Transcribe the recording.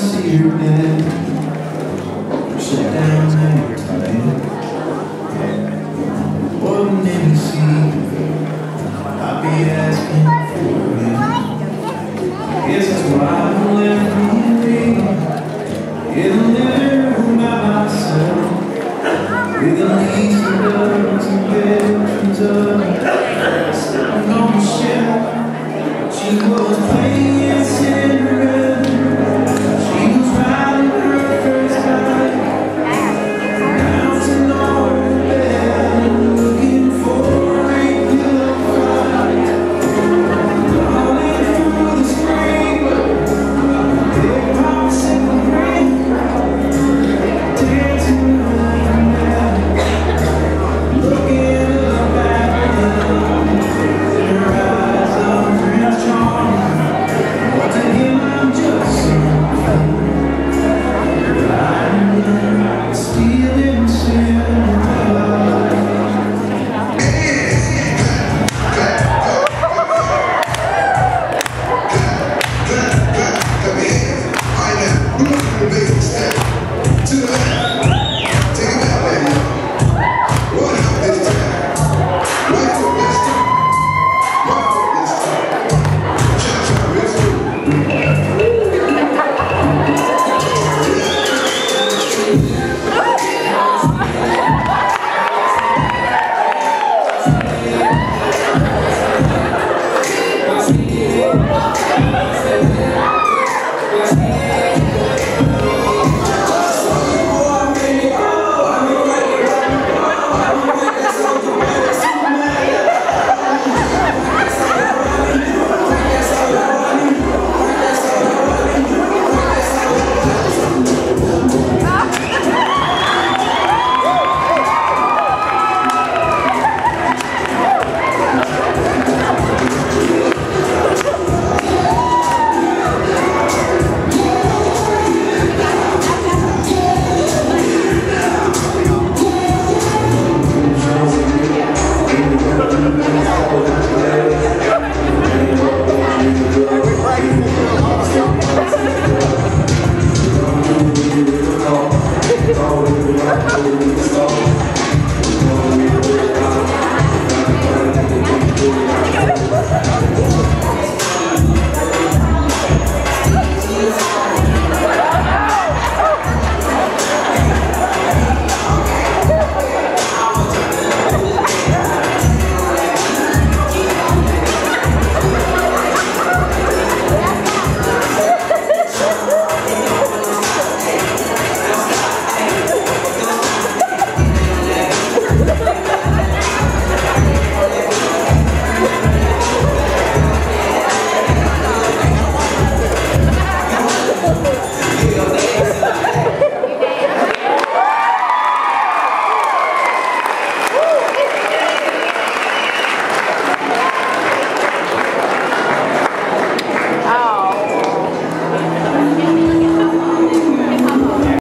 see your bed. Sit down and bed. Wouldn't even see. I'd be asking for it. Guess that's why I left me be. In the living room by myself. With the leaves and birds and bedrooms up. I'm gonna share what